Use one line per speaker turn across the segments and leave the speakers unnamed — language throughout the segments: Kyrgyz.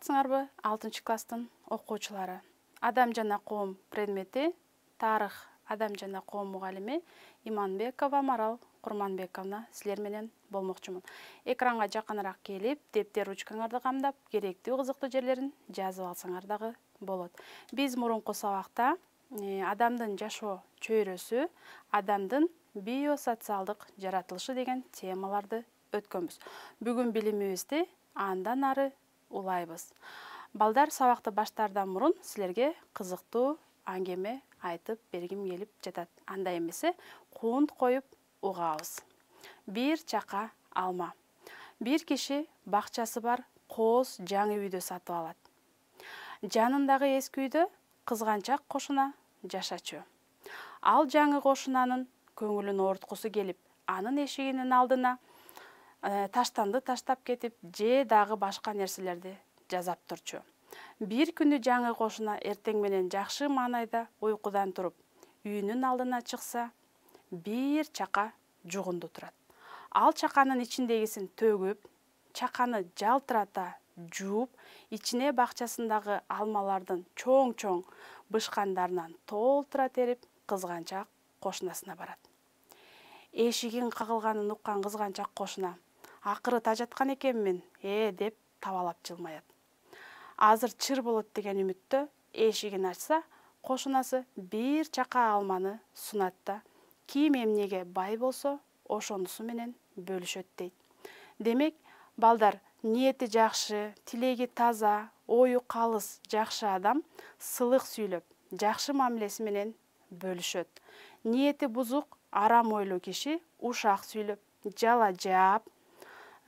саламатсыңарбы алтынчы класстын окуучулары. Адам жана коом предмети тарых. Адам жана коом мугалими иманбекова марал курманбековна. Силер менен болмокчумун. Экранга жакыныраак келип дептер ручкаңарды камдап керектүү кызыктуу жерлерин жазып алсаңар дагы болот. Биз мурунку сабакта э, адамдын жашоо чөйрөсү адамдын биосоциалдык жаратылышы деген темаларды өткөнбүз. Бүгүн билимибизди андан ары улайбыз. Балдар сабакты баштаардан мурун силерге кызыктуу аңгеме айтып бергим келип жатат. Андай эмесе куунт коюп угабыз. Бир чака алма. Бир киши бакчасы бар кооз жаңы үйдү сатып алат. Жанындагы эски үйдө кызганчак кошуна жашачу. Ал жаңы кошунанын көңүлүн ооруткусу келип анын эшигинин алдына таштанды таштап кетип же дагы башка нерселерди жасап турчу. Бир күнү жаңы кошуна эртең менен жакшы маанайда уйкудан туруп үйүнүн алдына чыкса бир чака жугунду турат. Ал чаканын ичиндегисин төгүп чаканы жалтырата жууп ичине бакчасындагы алмалардын чоң чоң бышкандарынан толтура терип кызганчак кошунасына барат. Эшигин кагылганын уккан кызганчак кошуна акыры тажаткан экенмин. Э деп табалап жылмаят. Азыр чыр болот деген үмүттө эшигин ачса кошунасы бир чака алманы сунат да ким эмнеге бай болсо ошонусу менен бөлүшөт дейт. Демек балдар ниети жакшы тилеги таза ою калыс жакшы адам сылык сүйлөп жакшы мамилеси менен бөлүшөт. Ниети бузук арам ойлуу киши ушак сүйлөп жала жаап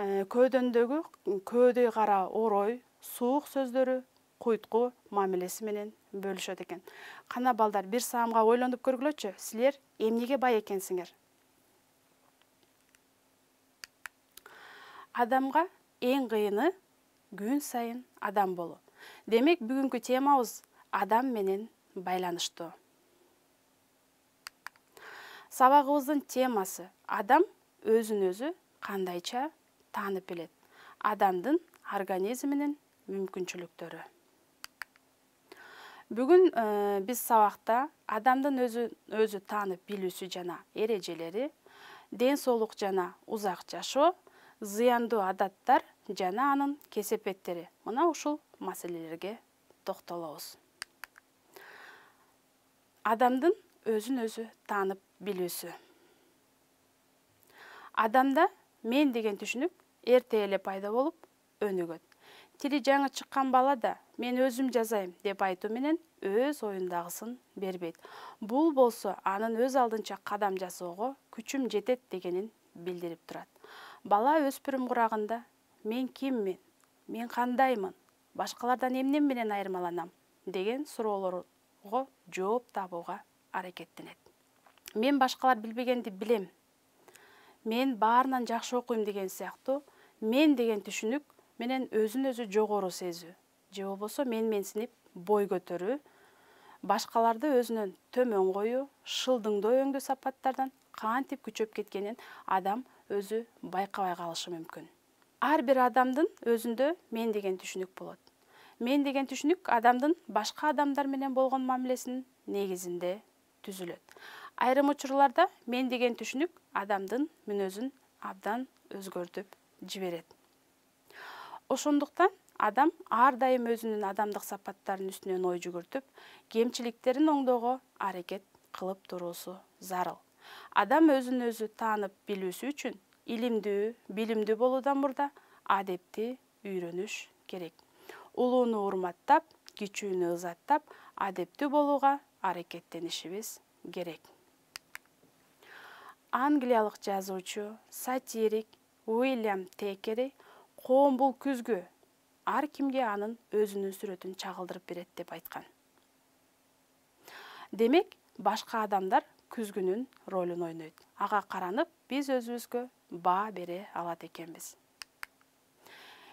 көөдөндөгү көөдөй кара орой суук сөздөрү куйтку мамилеси менен бөлүшөт экен. Кана балдар бир саамга ойлонуп көргүлөчү силер эмнеге бай экенсиңер? Адамга эң кыйыны күн сайын адам болуу демек бүгүнкү темабыз адам менен байланыштуу. Сабагыбыздын темасы адам өзүн өзү кандайча таанып билет адамдын организминин мүмкүнчүлүктөрү бүгүн э, биз сабакта адамдын өзүн өзү таанып билүүсү жана эрежелери ден соолук жана узак жашоо зыяндуу адаттар жана анын кесепеттери мына ушул маселелерге токтолобуз адамдын өзүн өзү таанып билүүсү адамда мен деген түшүнүк эрте эле пайда болуп өнүгөт. Тили жаңы чыккан бала да мен өзүм жазайм деп айтуу менен өз оюндагысын бербейт. Бул болсо анын өз алдынча кадам жасоого күчүм жетет дегенин билдирип турат. Бала өспүрүм курагында мен киммин? Мен кандаймын? Башкалардан эмнем менен айырмаланам? деген суроолорго жооп табууга аракеттенет. Мен башкалар билбегенди билем мен баарынан жакшы окуйм деген сыяктуу мен деген түшүнүк менен өзүн өзү жогору сезүү. Же болбосо менменсинип бой көтөрүү башкаларды өзүнөн төмөн коюу шылдыңдоо өңдүү сапаттардан кантип күчөп кеткенин адам өзү байкабай калышы мүмкүн. Ар бир адамдын өзүндө мен деген түшүнүк болот мен деген түшүнүк адамдын башка адамдар менен болгон мамилесинин негизинде түзүлөт. Айрым учурларда мен деген түшүнүк адамдын мүнөзүн абдан өзгөртүп жиберет. Ошондуктан адам ар дайым өзүнүн адамдык сапаттарынын үстүнөн ой жүгүртүп кемчиликтерин оңдоого аракет кылып туруусу зарыл. Адам өзүн өзү таанып билүүсү үчүн илимдүү билимдүү болуудан мурда адепти үйрөнүш керек. Улууну урматтап кичүүнү ызаттап адептүү болууга аракеттенишибиз керек англиялык жазуучу сатирик уильям текери коом бул күзгү ар кимге анын өзүнүн сүрөтүн чагылдырып берет деп айткан. Демек башка адамдар күзгүнүн ролун ойнойт. Ага каранып биз өзүбүзгө баа бере алат экенбиз.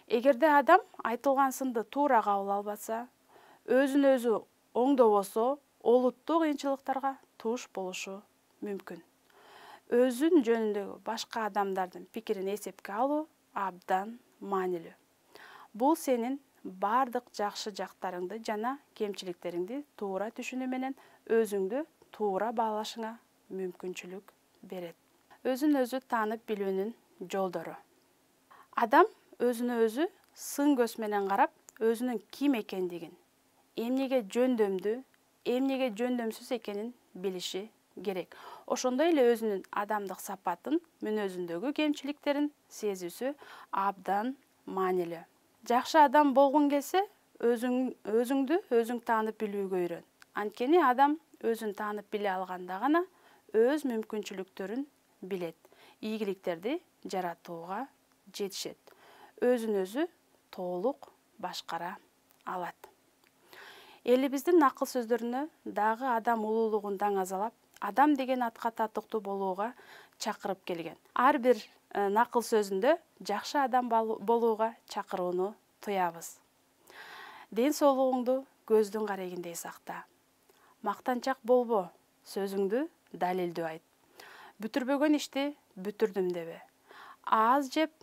Эгерде адам айтылган сынды туура кабыл албаса өзүн өзү оңдобосо олуттуу кыйынчылыктарга туш болушу мүмкүн өзүн жөнүндөгү башка адамдардын пикирин эсепке алуу абдан маанилүү. Бул сенин баардык жакшы жактарыңды жана кемчиликтериңди туура түшүнүү менен өзүңдү туура баалашыңа мүмкүнчүлүк берет. Өзүн өзү таанып билүүнүн жолдору. Адам өзүнө өзү сын көз менен карап өзүнүн ким экендигин эмнеге жөндөмдүү эмнеге жөндөмсүз экенин билиши керек ошондой эле өзүнүн адамдык сапатын мүнөзүндөгү кемчиликтерин сезүүсү абдан маанилүү. Жакшы адам болгуң келсе өзүңдү өзүң таанып билүүгө үйрөн. Анткени адам өзүн таанып биле алганда гана өз мүмкүнчүлүктөрүн билет. Ийгиликтерди жаратууга жетишет. Өзүн өзү толук башкара алат. Элибиздин накыл сөздөрүнө дагы адам улуулугун даңазалап адам деген атка татыктуу болууга чакырып келген. Ар бир э, накыл сөзүндө жакшы адам болууга чакырууну туябыз ден соолугуңду көздүн карегиндей сакта. Мактанчак болбо сөзүңдү далилдүү айт. Бүтүрбөгөн ишти бүтүрдүм дебе. Аз жеп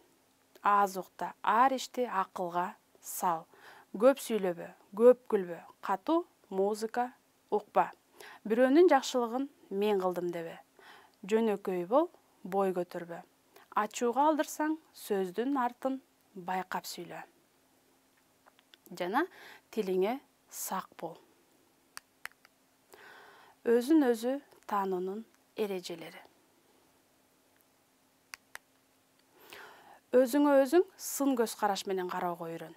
аз укта ар ишти акылга сал. Көп сүйлөбө көп күлбө катуу музыка укпа. Бирөөнүн жакшылыгын мен кылдым дебе жөнөкөй бол бой көтөрбө ачууга алдырсаң сөздүн артын байкап сүйлө жана тилиңе сак бол. Өзүн өзү таануунун эрежелери өзүңө өзүң сын көз караш менен кароого үйрөн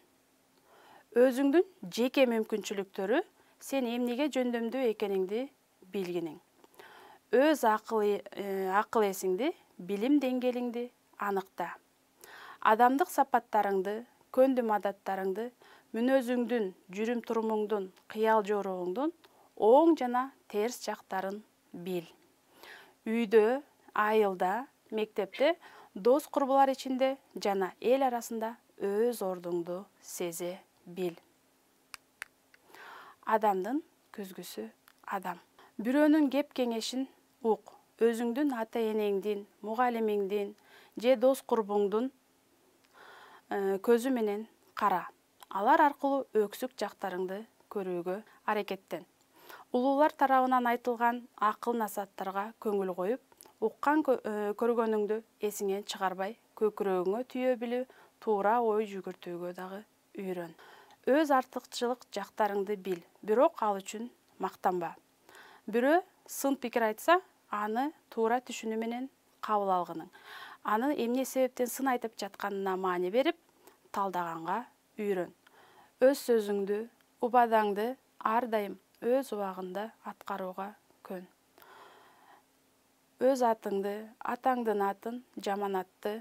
өзүңдүн жеке мүмкүнчүлүктөрү сен эмнеге жөндөмдүү экениңди билгиниң өз акыл эсиңди билим деңгээлиңди аныкта адамдык сапаттарыңды көндүм адаттарыңды мүнөзүңдүн жүрүм турумуңдун кыял жоругуңдун оң жана терс жактарын бил үйдө айылда мектепте дос курбулар ичинде жана эл арасында өз ордуңду сезе бил адамдын күзгүсү адам. Бирөөнүн кеп кеңешин ук өзүңдүн ата энеңдин мугалимиңдин же дос курбуңдун э, көзү менен кара. Алар аркылуу өксүк жактарыңды көрүүгө аракеттен. Улуулар тарабынан айтылган акыл насааттарга көңүл коюп уккан э, көргөнүңдү эсиңен чыгарбай көкүрөгүңө түйө билип туура ой жүгүртүүгө дагы үйрөн. Өз артыкчылык жактарыңды бил бирок ал үчүн мактанба бирөө сын пикир айтса аны туура түшүнүү менен кабыл алгының аны эмне себептен сын айтып жатканына маани берип талдаганга үйрөн өз сөзүңдү убадаңды ар дайым өз убагында аткарууга көн. Өз атыңды атаңдын атын жаманатты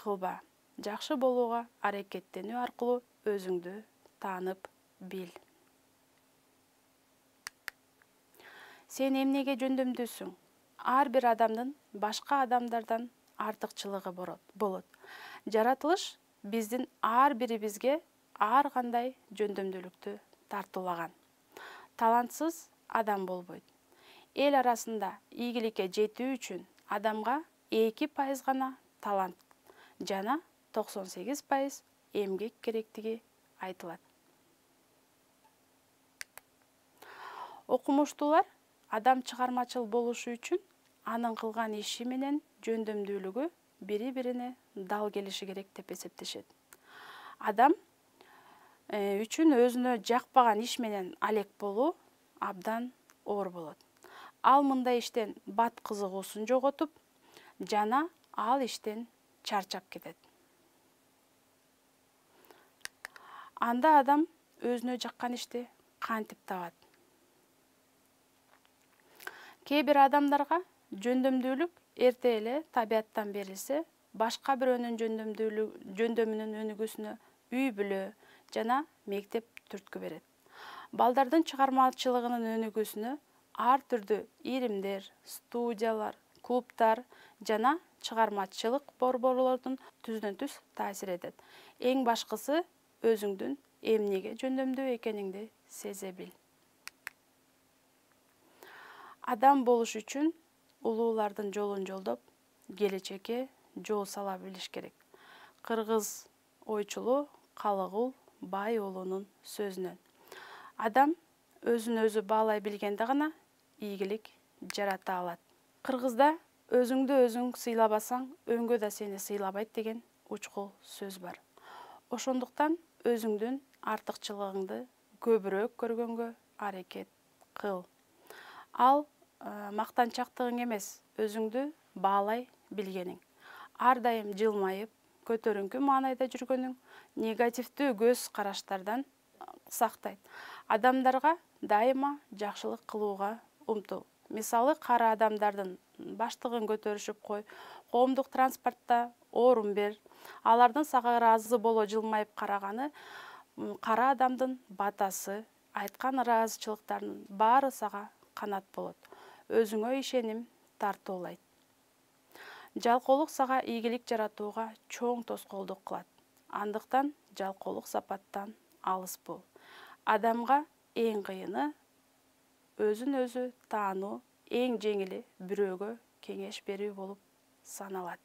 кылба жакшы болууга аракеттенүү аркылуу өзүңдү таанып бил сен эмнеге жөндөмдүүсүң? Ар бир адамдын башка адамдардан артыкчылыгы болот. Жаратылыш биздин ар бирибизге ар кандай жөндөмдүүлүктү тартуулаган. Талантсыз адам болбойт. Эл арасында ийгиликке жетүү үчүн адамга эки пайыз гана талант жана токсон сегиз пайыз эмгек керектиги айтылат. Окумуштуулар адам чыгармачыл болушу үчүн анын кылган иши менен жөндөмдүүлүгү бири бирине дал келиши керек деп эсептешет. Адам э, үчүн өзүнө жакпаган иш менен алек болуу абдан оор болот. Ал мындай иштен бат кызыгуусун жоготуп жана ал иштен чарчап кетет. Анда адам өзүнө жаккан ишти кантип табат кээ бир адамдарга жөндөмдүүлүк эрте эле табияттан берилсе башка бирөөнүн жөндөмүнүн өнүгүүсүнө үй бүлө жана мектеп түрткү берет. Балдардын чыгармачылыгынын өнүгүүсүнө ар түрдүү иримдер студиялар клубтар жана чыгармачылык борборлордун түздөн түз таасир этет. Эң башкысы өзүңдүн эмнеге жөндөмдүү экениңди сезе бил. Адам болуш үчүн улуулардын жолун жолдоп келечекке жол сала билиш керек. Кыргыз ойчулу калыгул бай уулунун сөзүнөн. Адам өзүн өзү баалай билгенде гана ийгилик жарата алат. Кыргызда өзүңдү өзүң сыйлабасаң өңгө да сени сыйлабайт деген учкул сөз бар. Ошондуктан өзүңдүн артыкчылыгыңды көбүрөөк көргөнгө аракет кыл. Ал мактанчактыгың эмес өзүңдү баалай билгениң. Ар дайым жылмайып көтөрүңкү маанайда жүргөнүң негативдүү көз караштардан сактайт. Адамдарга дайыма жакшылык кылууга умтул мисалы кара адамдардын баштыгын көтөрүшүп кой коомдук транспортто орун бер. Алардын сага ыраазы боло жылмайып караганы кара адамдын батасы айткан ыраазычылыктарынын баары сага канат болот өзүңө ишеним тартуулайт. Жалкоолук сага ийгилик жаратууга чоң тоскоолдук кылат. Андыктан жалкоолук сапаттан алыс бол адамга эң кыйыны өзүн өзү таануу эң жеңили бирөөгө кеңеш берүү болуп саналат.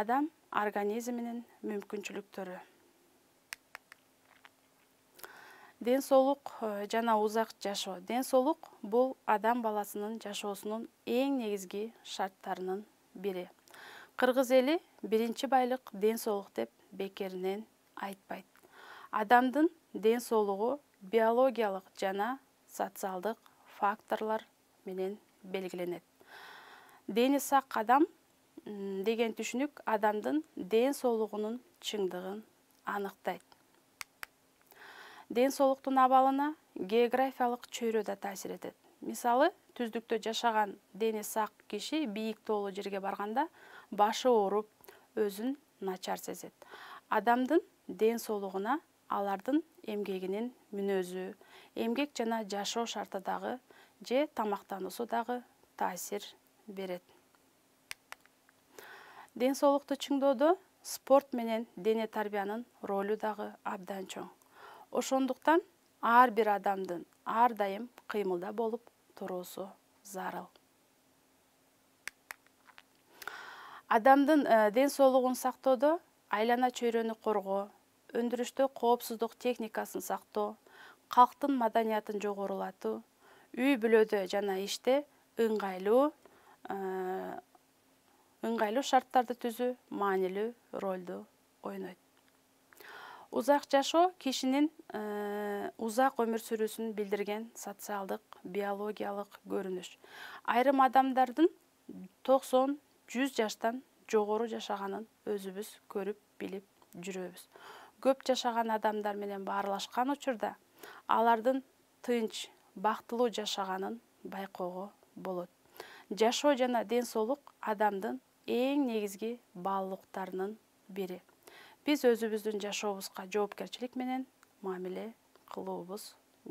Адам организминин мүмкүнчүлүктөрү ден соолук э, жана узак жашоо. Ден соолук бул адам баласынын жашоосунун эң негизги шарттарынын бири. Кыргыз эли биринчи байлык ден соолук деп бекеринен айтпайт. Адамдын ден соолугу биологиялык жана социалдык факторлор менен белгиленет. Дени сак адам деген түшүнүк адамдын ден соолугунун чыңдыгын аныктайт ден соолуктун абалына географиялык чөйрө да таасир этет. Мисалы түздүктө жашаган дени сак киши бийик тоолуу жерге барганда башы ооруп өзүн начар сезет. Адамдын ден соолугуна алардын эмгегинин мүнөзү эмгек жана жашоо шарты дагы же тамактануусу дагы таасир берет. Ден соолукту чыңдоодо спорт менен дене тарбиянын ролу дагы абдан чоң ошондуктан ар бир адамдын ар дайым кыймылда болуп туруусу зарыл. Адамдын э, ден соолугун сактоодо айлана чөйрөнү коргоо өндүрүштө коопсуздук техникасын сактоо калктын маданиятын жогорулатуу үй бүлөдө жана иште ыңгайлуу э, ыңгайлуу шарттарды түзүү маанилүү ролду ойнойт узак жашоо кишинин э, узак өмүр сүрүүсүн билдирген социалдык биологиялык көрүнүш. Айрым адамдардын токсон жүз жаштан жогору жашаганын өзүбүз көрүп билип жүрөбүз. Көп жашаган адамдар менен баарлашкан учурда алардын тынч бактылуу жашаганын байкоого болот. Жашоо жана ден соолук адамдын эң негизги баалуулуктарынын бири биз өзүбүздүн жашообузга жоопкерчилик менен мамиле кылуубуз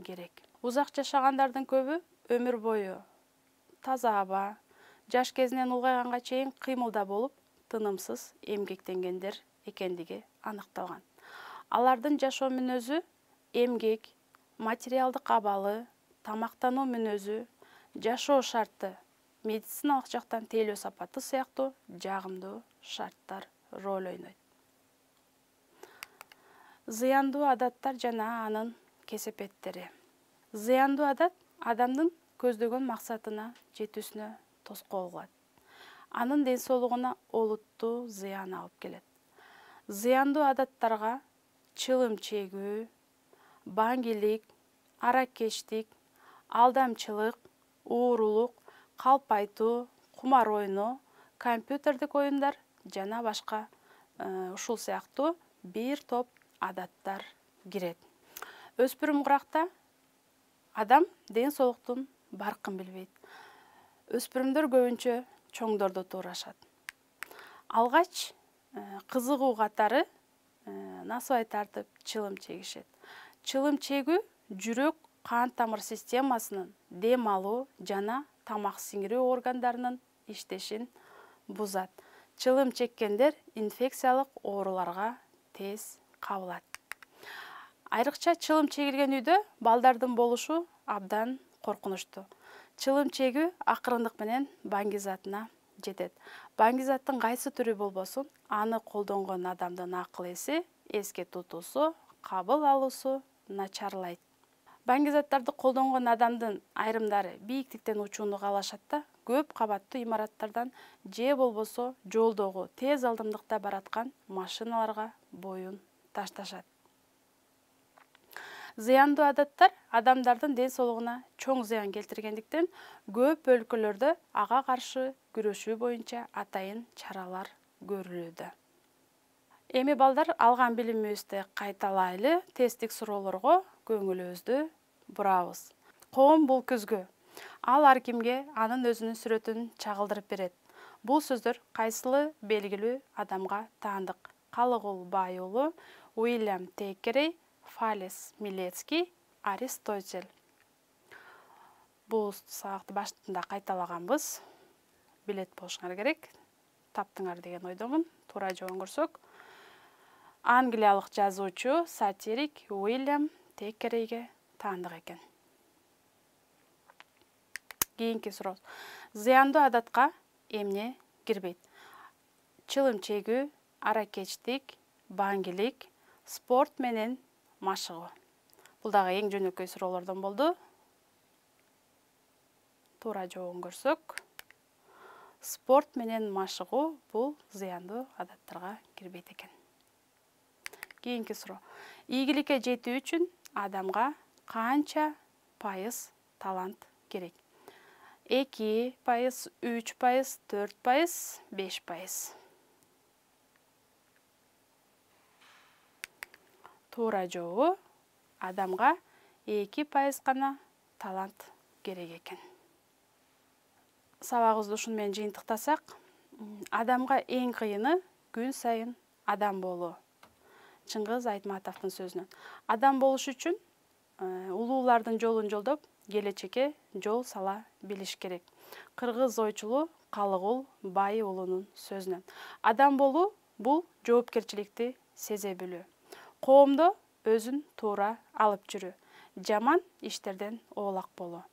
керек. Узак жашагандардын көбү өмүр бою таза аба жаш кезинен улгайганга чейин кыймылда болуп тынымсыз эмгектенгендер экендиги аныкталган. Алардын жашоо мүнөзү эмгек материалдык абалы тамактануу мүнөзү жашоо шарты медициналык жактан тейлөө сапаты сыяктуу жагымдуу шарттар роль ойнойт зыяндуу адаттар жана анын кесепеттери. Зыяндуу адат адамдын көздөгөн максатына жетүүсүнө тоскоол кылат анын ден соолугуна олуттуу зыян алып келет. Зыяндуу адаттарга чылым чегүү баңгилик аракечтик алдамчылык уурулук калп айтуу кумар ойноо компьютердик оюндар жана башка э, ушул сыяктуу бир топ адаттар кирет. Өспүрүм куракта адам ден соолуктун баркын билбейт. Өспүрүмдөр көбүнчө чоңдорду туурашат. Алгач э, кызыгуу катары Э, насыбай тартып чылым чегишет. Чылым чегүү жүрөк кан тамыр системасынын дем алуу жана тамак сиңирүү органдарынын иштешин бузат. Чылым чеккендер инфекциялык ооруларга тез кабылат. Айрыкча чылым чегилген үйдө балдардын болушу абдан коркунучтуу чылым чегүү акырындык менен баңги жетет. Баңгизаттын кайсы түрү болбосун аны колдонгон адамдын акыл эси эске тутуусу кабыл алуусу начарлайт. Баңгизаттарды колдонгон адамдын айрымдары бийиктиктен учууну каалашат да көп кабаттуу имараттардан же болбосо жолдогу тез ылдымдыкта бараткан машиналарга боюн ташташат. Зыяндуу адаттар адамдардын ден соолугуна чоң зыян келтиргендиктен көп өлкөлөрдө ага каршы күрөшүү боюнча атайын чаралар көрүлүүдө. Эми балдар алган билимибизди кайталайлы тесттик суроолорго көңүлүбүздү бурабыз коом бул күзгү ал ар кимге анын өзүнүн сүрөтүн чагылдырып берет. Бул сөздөр кайсыл белгилүү адамга таандык калыгул бай уулу уильям текерей фалес милецкий аристотель. Бул сабакты башында кайталаганбыз. Билет болушуңар керек. Таптыңар деген ойдомун. Туура жообун көрсөк. Англиялык жазуучу сатирик уильям текерейге таандык экен. Кийинки суроо. Зыяндуу адатка эмне кирбейт? Чылым чегүү аракечтик баңгилик спорт менен машыгуу. Бул дагы эң жөнөкөй суроолордон болду. Туура жообун көрсөк. Спорт менен машыгуу бул зыяндуу адаттарга кирбейт экен. Кийинки суроо. Ийгиликке жетүү үчүн адамга канча пайыз талант керек? Эки пайыз үч пайыз төрт пайыз беш пайыз туура жообу адамга эки пайыз гана талант керек экен. Сабагыбызды ушуну менен жыйынтыктасак адамга эң кыйыны күн сайын адам болуу. Чыңгыз айтматовдун сөзүнөн. Адам болуш үчүн э, улуулардын жолун жолдоп келечекке жол сала билиш керек. Кыргыз ойчулу калыгул бай уулунун сөзүнөн. Адам болуу бул жоопкерчиликти сезе билүү коомдо өзүн туура алып жүрүү. Жаман иштерден оолак болуу.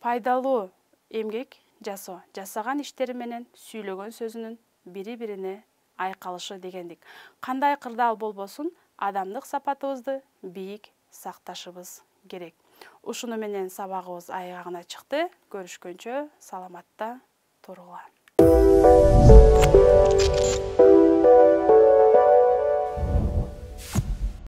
Пайдалуу эмгек жасоо. Жасаган иштери менен сүйлөгөн сөзүнүн бири бирине айкалышы дегендик. Кандай кырдаал болбосун адамдык сапатыбызды бийик сакташыбыз керек. Ушуну менен сабагыбыз аягына чыкты. Көрүшкөнчө саламатта тургула